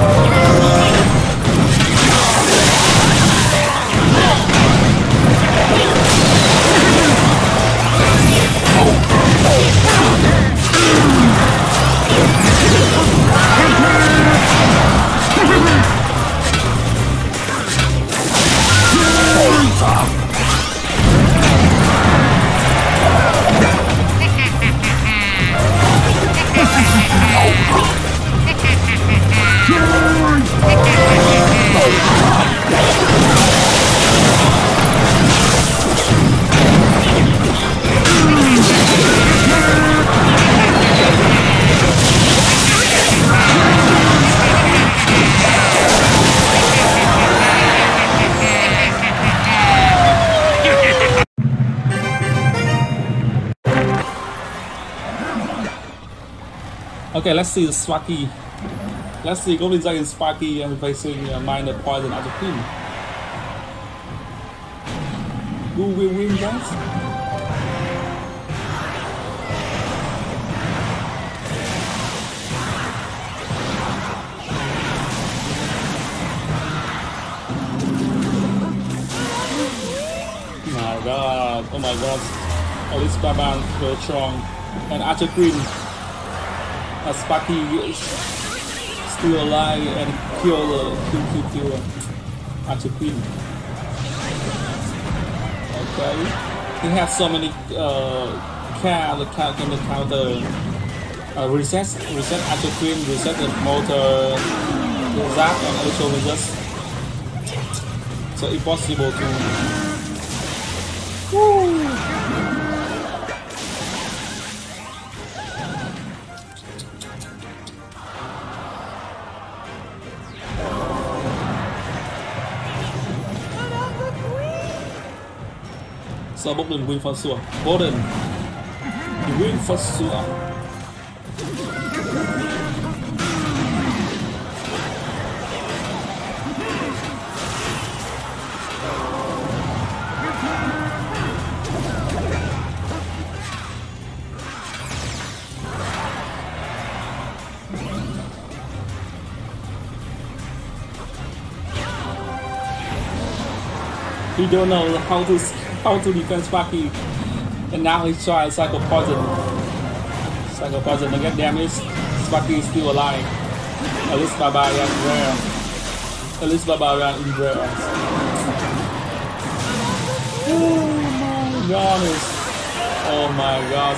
Thank. Okay, let's see the Sparky. Let's see Goblin Giant Sparky and facing uh, Miner Poison as a queen. Who will win, guys? my god, oh my god. Alice Baban, very strong. And Archer Queen. A Sparky still alive and kill the kill kill kill Archer Queen. Okay. He has so many uh car car can counter uh, reset reset Queen, reset the motor Zap and also just so impossible to So Bogdan win for sure. Bogdan, you win for sure. He don't know how to counter defense defend Sparky. And now he's trying Psycho Poison. Psycho Poison to get damage. Sparky is still alive. At least Barbarian rare. At least Barbarian in rare. Oh my god. Oh my god.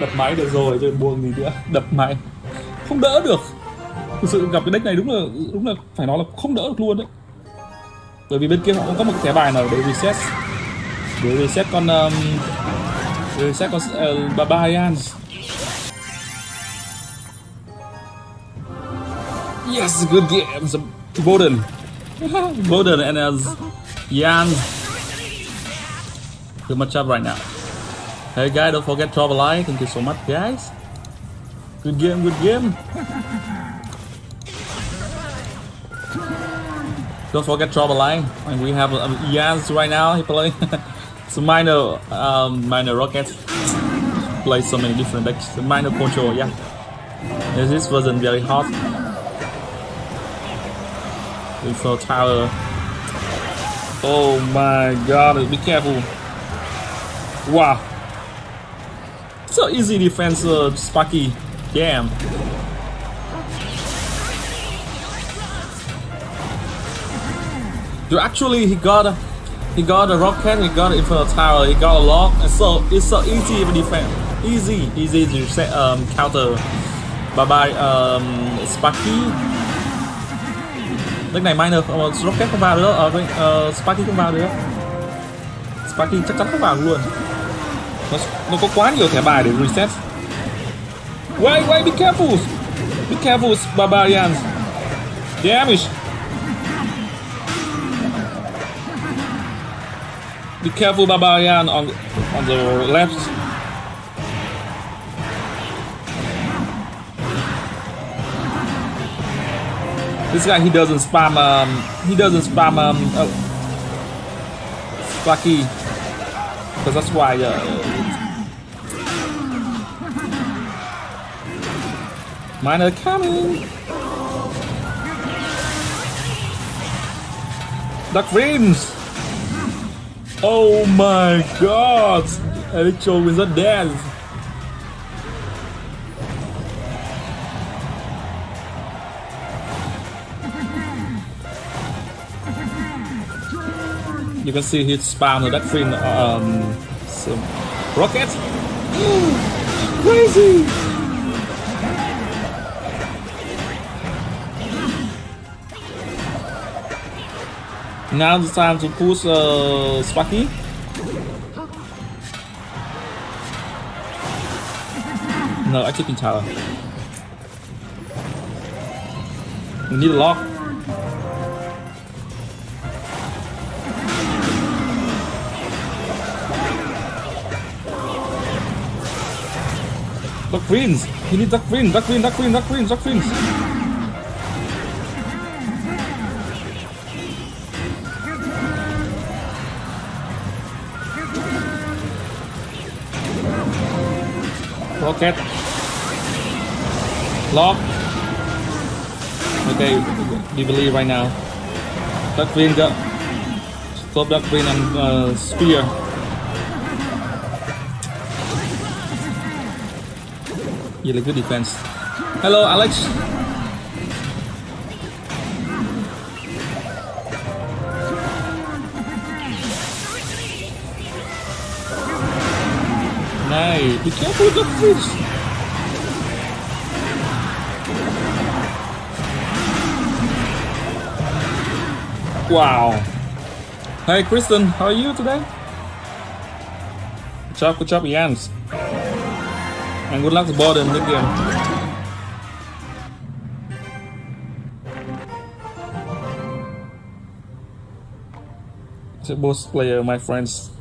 Đập máy được rồi chứ buông gì nữa. Đập máy. Không đỡ được. Thực sự gặp cái deck này đúng là đúng là phải nói là không đỡ được luôn đấy bởi vì bên kia họ cũng có một thẻ bài nào để reset. Để reset con um, để reset con uh, barbarian yes good game. Golden Golden and uh, Jan good matchup right now. Hey guys don't forget to drop a like thank you so much guys. Good game good game. Don't forget drop a line. And we have um, right now. He play some miner um, miner rockets. Play so many different decks. Miner control, yeah. This version very hot. Inferno tower. Oh my god, be careful. Wow. So easy defense, uh, Sparky. Damn. Actually, he got a, he got a rocket, he got it in front of the tower, he got a Log, and so it's so easy to defend. Easy, easy to set um counter. Bye bye um Sparky. Lúc này miner uh, rocket không vào nữa, uh, uh, Sparky không vào nữa. Sparky chắc chắn không vào luôn. Nó, nó có quá nhiều thẻ bài để reset. Wait, wait, be careful! Be careful, barbarians! Damage! Be careful, Barbarian, on, on the left. This guy, he doesn't spam, um, he doesn't spam, um, oh, Sparky. Because that's why, uh, Miner coming! Duck Rings! Oh my god! Electro wins a dance! You can see he spam that thing um some rocket. Crazy! Now it's time to push uh, Sparky. No, I keep tower. We need a Log. Dark Prince. He needs Dark Prince. Dark Prince. Dark Prince. Dark Prince. Dark Prince. Rocket. Log. Okay, we believe right now. Prince go. Stop Prince and uh, Spear. Really good defense. Hello, Alex. Nice. Be careful with the fish. Wow. Hey, Kristen, how are you today? Good job, good job, Jans. And good luck to Borden this game. It's a boss player, my friends.